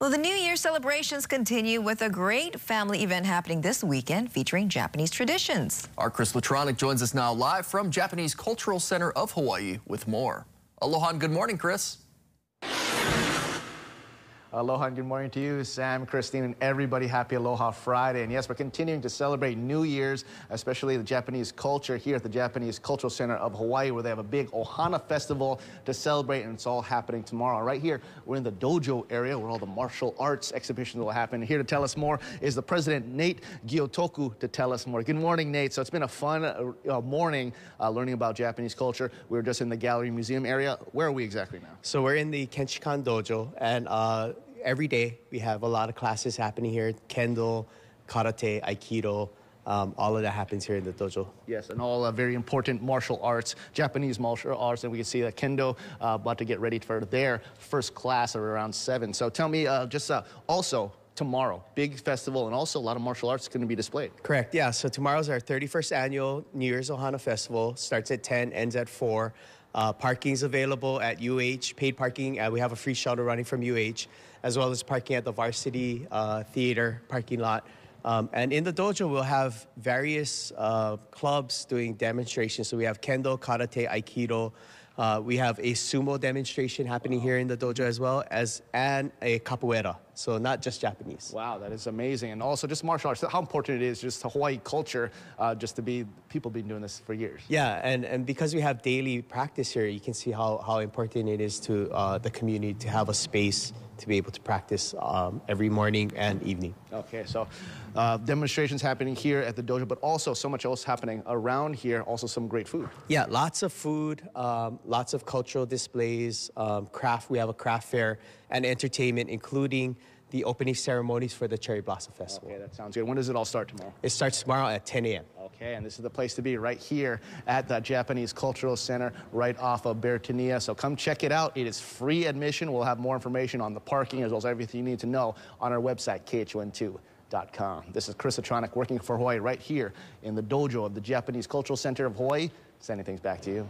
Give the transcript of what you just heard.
Well, the New Year celebrations continue with a great family event happening this weekend featuring Japanese traditions. Our Chris Latronic joins us now live from Japanese Cultural Center of Hawaii with more. Aloha good morning, Chris. Aloha and good morning to you, Sam, Christine, and everybody. Happy Aloha Friday. And yes, we're continuing to celebrate New Year's, especially the Japanese culture here at the Japanese Cultural Center of Hawaii, where they have a big Ohana festival to celebrate, and it's all happening tomorrow. Right here, we're in the dojo area where all the martial arts exhibitions will happen. Here to tell us more is the president, Nate Gyotoku, to tell us more. Good morning, Nate. So it's been a fun uh, uh morning uh, learning about Japanese culture. We were just in the gallery museum area. Where are we exactly now? So we're in the Kenshikan Dojo, and uh, every day we have a lot of classes happening here kendo, karate, aikido. Um, all of that happens here in the dojo. Yes, and all uh, very important martial arts, Japanese martial arts, and we can see that kendo uh, about to get ready for their first class at around seven. So tell me, uh, just uh, also tomorrow, big festival, and also a lot of martial arts going to be displayed. Correct. Yeah. So tomorrow's our 31st annual New Year's Ohana Festival. Starts at 10, ends at 4. Uh, parking is available at UH, paid parking. Uh, we have a free shuttle running from UH, as well as parking at the Varsity uh, Theater parking lot. Um, and in the dojo, we'll have various uh, clubs doing demonstrations. So we have kendo, karate, aikido, uh, we have a sumo demonstration happening here in the dojo as well as and a capoeira. So not just Japanese. Wow, that is amazing. And also just martial arts, how important it is just to Hawaii culture, uh, just to be, people been doing this for years. Yeah, and, and because we have daily practice here, you can see how, how important it is to uh, the community to have a space to be able to practice um, every morning and evening. Okay, so uh, demonstrations happening here at the dojo, but also so much else happening around here, also some great food. Yeah, lots of food, um, lots of cultural displays, um, craft, we have a craft fair, and entertainment, including the opening ceremonies for the Cherry Blossom Festival. Okay, that sounds good. When does it all start tomorrow? It starts tomorrow at 10 a.m. Okay, and this is the place to be right here at the Japanese Cultural Center right off of Beretania. So come check it out. It is free admission. We'll have more information on the parking as well as everything you need to know on our website, KHON2.com. This is Chris Latronic working for Hawaii right here in the dojo of the Japanese Cultural Center of Hawaii. Sending things back to you.